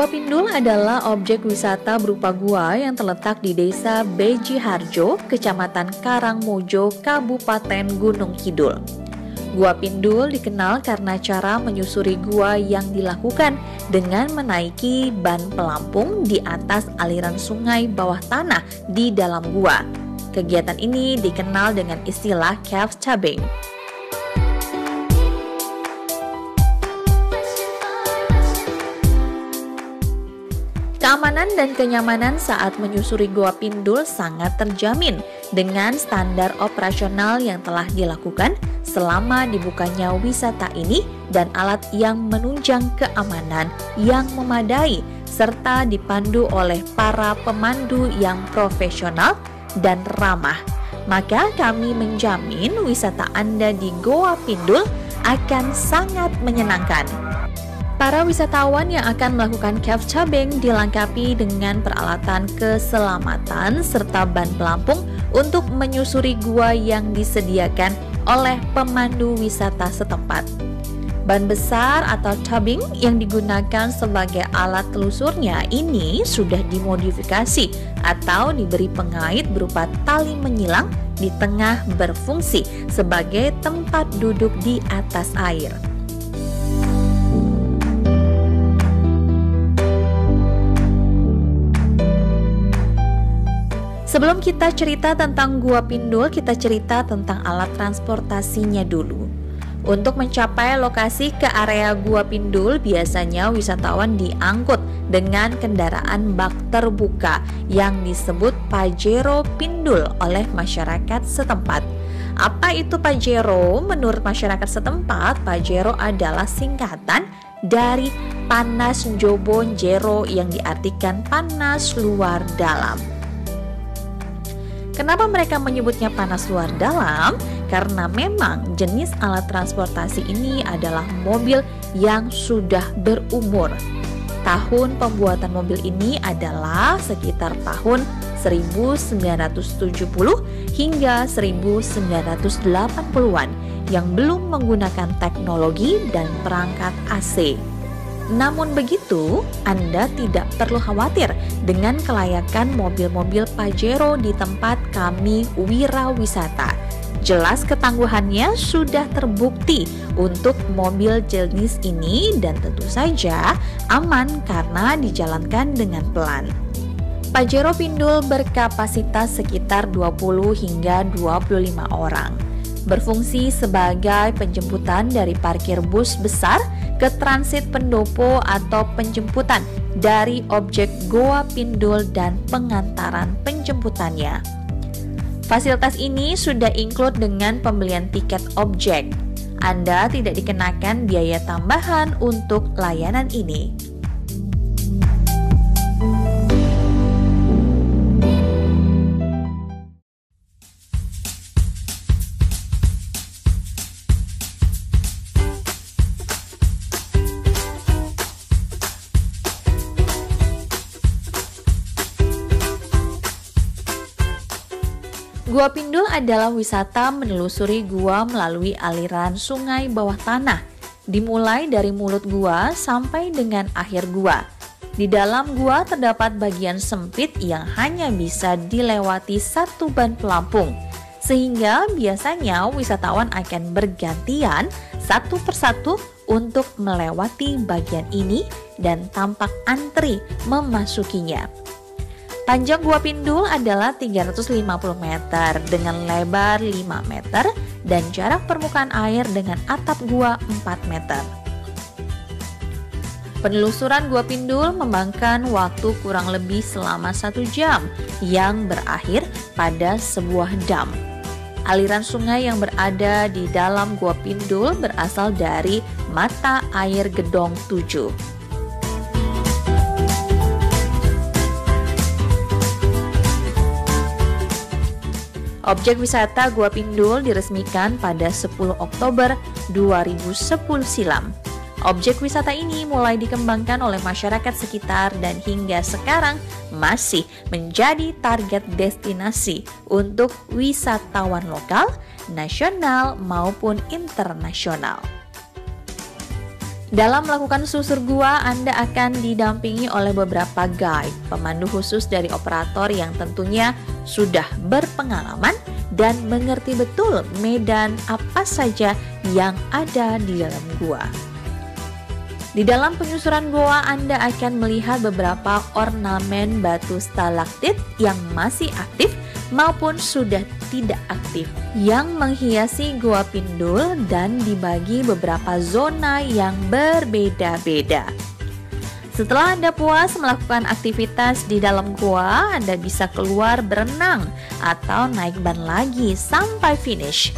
Gua Pindul adalah objek wisata berupa gua yang terletak di Desa Beji Harjo, Kecamatan Karangmojo, Kabupaten Gunung Kidul. Gua Pindul dikenal karena cara menyusuri gua yang dilakukan dengan menaiki ban pelampung di atas aliran sungai bawah tanah di dalam gua. Kegiatan ini dikenal dengan istilah cave tubing. Keamanan dan kenyamanan saat menyusuri Goa Pindul sangat terjamin dengan standar operasional yang telah dilakukan selama dibukanya wisata ini dan alat yang menunjang keamanan yang memadai serta dipandu oleh para pemandu yang profesional dan ramah. Maka kami menjamin wisata Anda di Goa Pindul akan sangat menyenangkan. Para wisatawan yang akan melakukan cave tubing dilengkapi dengan peralatan keselamatan serta ban pelampung untuk menyusuri gua yang disediakan oleh pemandu wisata setempat. Ban besar atau tubing yang digunakan sebagai alat telusurnya ini sudah dimodifikasi atau diberi pengait berupa tali menyilang di tengah berfungsi sebagai tempat duduk di atas air. Sebelum kita cerita tentang Gua Pindul, kita cerita tentang alat transportasinya dulu. Untuk mencapai lokasi ke area Gua Pindul, biasanya wisatawan diangkut dengan kendaraan bak terbuka yang disebut Pajero Pindul oleh masyarakat setempat. Apa itu Pajero? Menurut masyarakat setempat, Pajero adalah singkatan dari panas Jobon Jero yang diartikan panas luar dalam. Kenapa mereka menyebutnya panas luar dalam? Karena memang jenis alat transportasi ini adalah mobil yang sudah berumur. Tahun pembuatan mobil ini adalah sekitar tahun 1970 hingga 1980-an yang belum menggunakan teknologi dan perangkat AC. Namun begitu, Anda tidak perlu khawatir dengan kelayakan mobil-mobil Pajero di tempat kami wirawisata. Jelas ketangguhannya sudah terbukti untuk mobil jenis ini dan tentu saja aman karena dijalankan dengan pelan. Pajero Pindul berkapasitas sekitar 20 hingga 25 orang berfungsi sebagai penjemputan dari parkir bus besar ke transit pendopo atau penjemputan dari objek Goa Pindul dan pengantaran penjemputannya. Fasilitas ini sudah include dengan pembelian tiket objek. Anda tidak dikenakan biaya tambahan untuk layanan ini. Gua Pindul adalah wisata menelusuri gua melalui aliran sungai bawah tanah, dimulai dari mulut gua sampai dengan akhir gua. Di dalam gua terdapat bagian sempit yang hanya bisa dilewati satu ban pelampung, sehingga biasanya wisatawan akan bergantian satu persatu untuk melewati bagian ini dan tampak antri memasukinya. Panjang Gua Pindul adalah 350 meter dengan lebar 5 meter dan jarak permukaan air dengan atap gua 4 meter. Penelusuran Gua Pindul memakan waktu kurang lebih selama satu jam yang berakhir pada sebuah dam. Aliran sungai yang berada di dalam Gua Pindul berasal dari mata air Gedong 7. Objek wisata Gua Pindul diresmikan pada 10 Oktober 2010 silam. Objek wisata ini mulai dikembangkan oleh masyarakat sekitar dan hingga sekarang masih menjadi target destinasi untuk wisatawan lokal, nasional maupun internasional. Dalam melakukan susur gua, Anda akan didampingi oleh beberapa guide, pemandu khusus dari operator yang tentunya sudah berpengalaman dan mengerti betul medan apa saja yang ada di dalam gua. Di dalam penyusuran gua, Anda akan melihat beberapa ornamen batu stalaktit yang masih aktif maupun sudah tidak aktif yang menghiasi Gua Pindul dan dibagi beberapa zona yang berbeda-beda. Setelah Anda puas melakukan aktivitas di dalam gua, Anda bisa keluar berenang atau naik ban lagi sampai finish.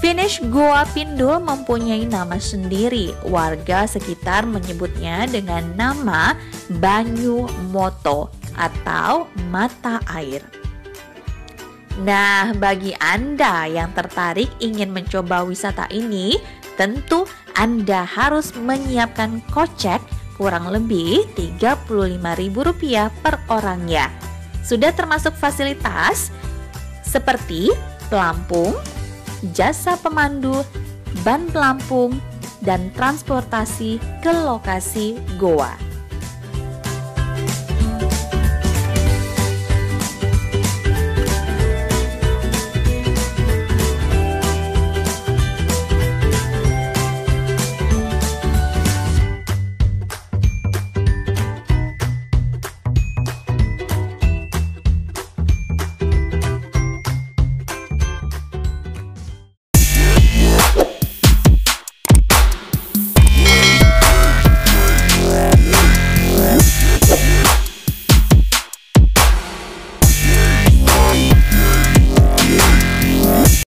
Finish Gua Pindul mempunyai nama sendiri. Warga sekitar menyebutnya dengan nama Banyu Moto atau mata air. Nah, bagi Anda yang tertarik ingin mencoba wisata ini, tentu Anda harus menyiapkan kocek kurang lebih Rp35.000 per orangnya. Sudah termasuk fasilitas seperti pelampung, jasa pemandu, ban pelampung, dan transportasi ke lokasi goa.